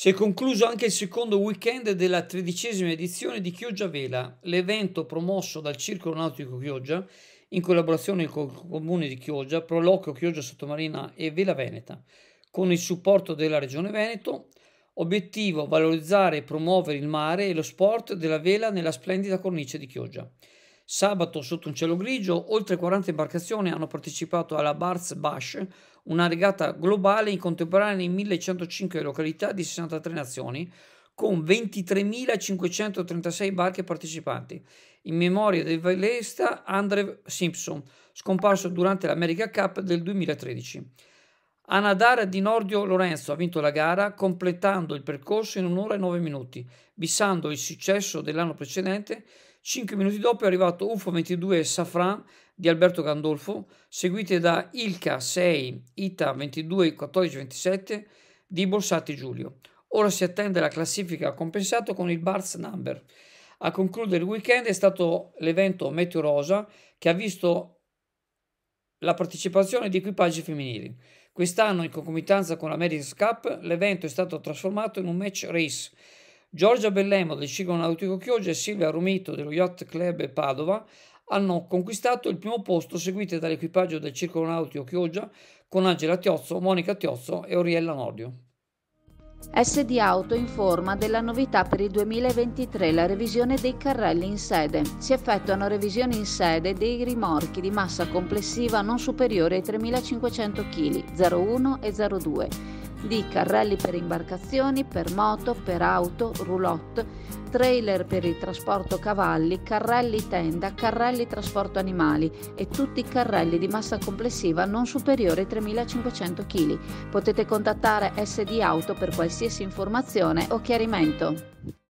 Si è concluso anche il secondo weekend della tredicesima edizione di Chioggia Vela, l'evento promosso dal Circolo Nautico Chioggia in collaborazione con il Comune di Chioggia, Proloquio Chioggia Sottomarina e Vela Veneta, con il supporto della Regione Veneto. Obiettivo valorizzare e promuovere il mare e lo sport della vela nella splendida cornice di Chioggia. Sabato, sotto un cielo grigio, oltre 40 imbarcazioni hanno partecipato alla Barz Bash, una regata globale in contemporanea in 1105 località di 63 nazioni, con 23.536 barche partecipanti, in memoria del velesta Andre Simpson, scomparso durante l'America Cup del 2013. Anadara Di Nordio Lorenzo ha vinto la gara completando il percorso in un'ora e nove minuti, bissando il successo dell'anno precedente 5 minuti dopo è arrivato UFO 22 Safran di Alberto Gandolfo, seguite da Ilka 6, Ita 22 14 27 di Borsati Giulio. Ora si attende la classifica compensato con il Barz Number. A concludere il weekend è stato l'evento Meteo Rosa che ha visto la partecipazione di equipaggi femminili. Quest'anno, in concomitanza con l'America's Cup, l'evento è stato trasformato in un match race Giorgia Bellemo del Ciclo Nautico Chioggia e Silvia Romito dello Yacht Club Padova hanno conquistato il primo posto seguite dall'equipaggio del Circolo Nautico Chioggia con Angela Tiozzo, Monica Tiozzo e Oriella Nordio. SD Auto informa della novità per il 2023, la revisione dei carrelli in sede. Si effettuano revisioni in sede dei rimorchi di massa complessiva non superiore ai 3.500 kg 01 e 02 di carrelli per imbarcazioni, per moto, per auto, roulotte, trailer per il trasporto cavalli, carrelli tenda, carrelli trasporto animali e tutti i carrelli di massa complessiva non superiore ai 3.500 kg. Potete contattare SD Auto per qualsiasi informazione o chiarimento.